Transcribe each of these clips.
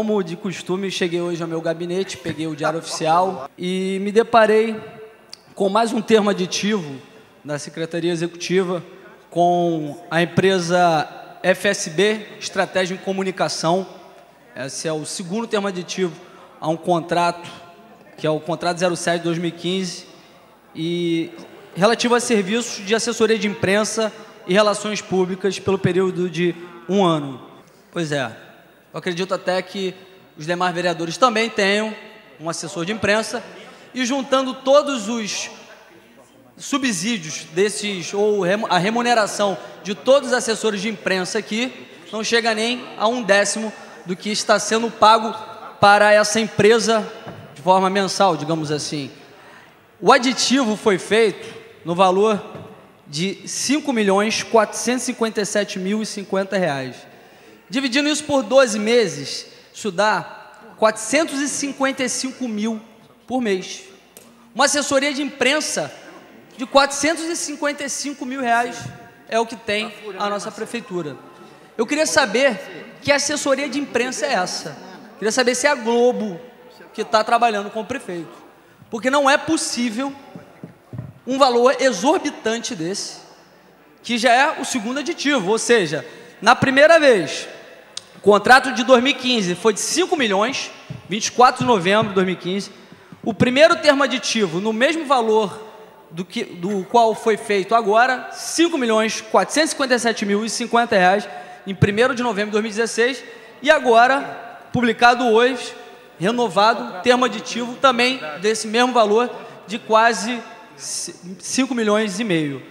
Como de costume, cheguei hoje ao meu gabinete, peguei o Diário Oficial e me deparei com mais um termo aditivo da Secretaria Executiva com a empresa FSB, Estratégia em Comunicação. Esse é o segundo termo aditivo a um contrato, que é o contrato 07 de 2015, e relativo a serviços de assessoria de imprensa e relações públicas pelo período de um ano. Pois é, eu acredito até que os demais vereadores também tenham um assessor de imprensa e juntando todos os subsídios desses, ou a remuneração de todos os assessores de imprensa aqui, não chega nem a um décimo do que está sendo pago para essa empresa de forma mensal, digamos assim. O aditivo foi feito no valor de R$ 5.457.050. Dividindo isso por 12 meses, isso dá 455 mil por mês. Uma assessoria de imprensa de 455 mil reais é o que tem a nossa prefeitura. Eu queria saber que assessoria de imprensa é essa. Queria saber se é a Globo que está trabalhando com o prefeito. Porque não é possível um valor exorbitante desse, que já é o segundo aditivo. Ou seja, na primeira vez, o contrato de 2015 foi de 5 milhões, 24 de novembro de 2015. O primeiro termo aditivo, no mesmo valor do, que, do qual foi feito agora, 5 milhões 457 mil e 50 reais, em 1 de novembro de 2016, e agora, publicado hoje, renovado, termo aditivo também desse mesmo valor, de quase 5 milhões e meio.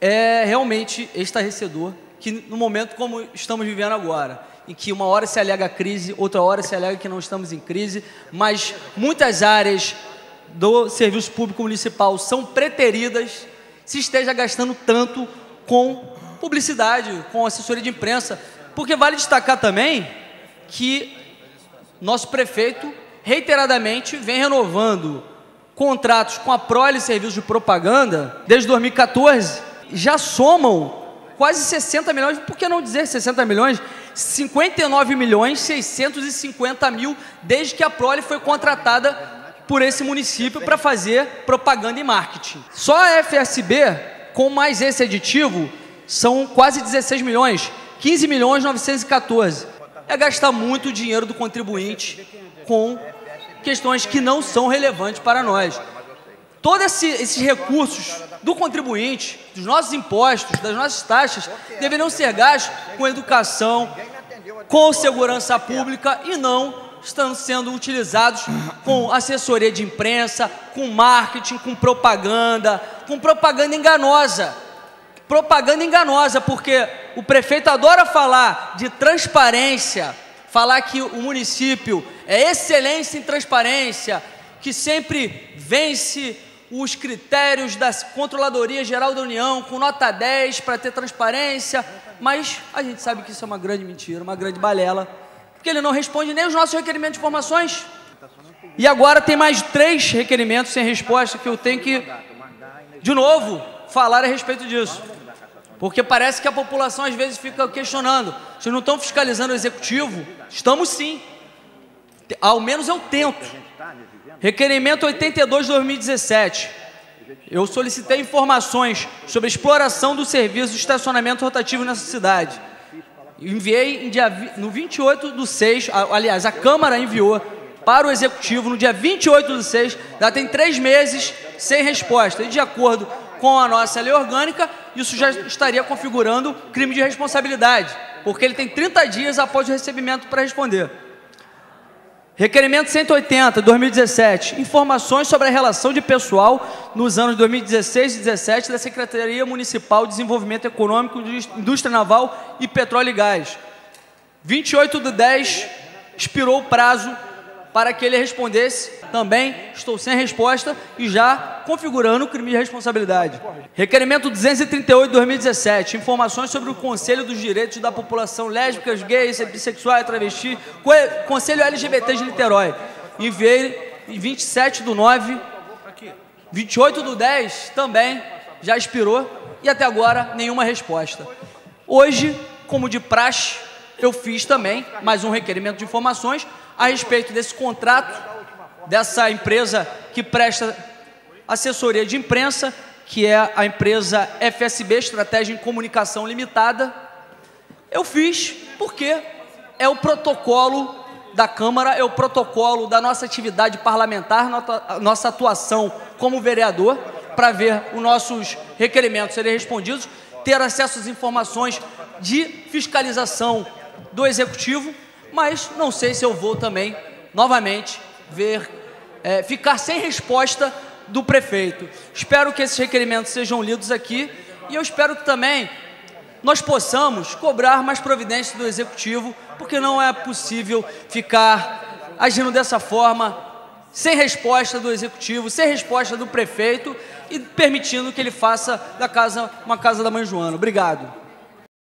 É realmente estarrecedor que no momento como estamos vivendo agora, em que uma hora se alega crise, outra hora se alega que não estamos em crise, mas muitas áreas do serviço público municipal são preteridas, se esteja gastando tanto com publicidade, com assessoria de imprensa, porque vale destacar também que nosso prefeito reiteradamente vem renovando contratos com a Prole Serviços de Propaganda desde 2014, já somam quase 60 milhões, por que não dizer 60 milhões? 59 milhões 650 mil desde que a Prole foi contratada por esse município para fazer propaganda e marketing. Só a FSB, com mais esse aditivo, são quase 16 milhões, 15 milhões 914. É gastar muito dinheiro do contribuinte com questões que não são relevantes para nós. Todos esse, esses recursos do contribuinte, dos nossos impostos, das nossas taxas, deveriam ser gastos com educação, com segurança pública e não estão sendo utilizados com assessoria de imprensa, com marketing, com propaganda, com propaganda enganosa. Propaganda enganosa, porque o prefeito adora falar de transparência, falar que o município é excelência em transparência, que sempre vence os critérios da Controladoria Geral da União com nota 10 para ter transparência, mas a gente sabe que isso é uma grande mentira, uma grande balela porque ele não responde nem os nossos requerimentos de informações. E agora tem mais três requerimentos sem resposta que eu tenho que, de novo, falar a respeito disso. Porque parece que a população às vezes fica questionando: vocês não estão fiscalizando o executivo? Estamos sim. Ao menos eu tento. Requerimento 82 de 2017. Eu solicitei informações sobre a exploração do serviço de estacionamento rotativo nessa cidade. Enviei dia, no 28 do 6, aliás, a Câmara enviou para o Executivo no dia 28 do 6, já tem três meses sem resposta. E de acordo com a nossa lei orgânica, isso já estaria configurando crime de responsabilidade, porque ele tem 30 dias após o recebimento para responder. Requerimento 180, 2017. Informações sobre a relação de pessoal nos anos 2016 e 2017 da Secretaria Municipal de Desenvolvimento Econômico, Indústria Naval e Petróleo e Gás. 28 de 10 expirou o prazo para que ele respondesse. Também estou sem resposta e já configurando o crime de responsabilidade. Requerimento 238 de 2017. Informações sobre o Conselho dos Direitos da População Lésbicas, Gays, Bissexuais, Travesti, Conselho LGBT de Niterói. Enviei em 27 do 9, 28 do 10 também já expirou e até agora nenhuma resposta. Hoje, como de praxe, eu fiz também mais um requerimento de informações a respeito desse contrato dessa empresa que presta assessoria de imprensa, que é a empresa FSB Estratégia em Comunicação Limitada. Eu fiz porque é o protocolo da Câmara, é o protocolo da nossa atividade parlamentar, nossa atuação como vereador, para ver os nossos requerimentos serem respondidos, ter acesso às informações de fiscalização do Executivo, mas não sei se eu vou também, novamente, ver, é, ficar sem resposta do prefeito. Espero que esses requerimentos sejam lidos aqui e eu espero que também nós possamos cobrar mais providências do Executivo, porque não é possível ficar agindo dessa forma, sem resposta do Executivo, sem resposta do prefeito e permitindo que ele faça da casa uma casa da mãe Joana. Obrigado.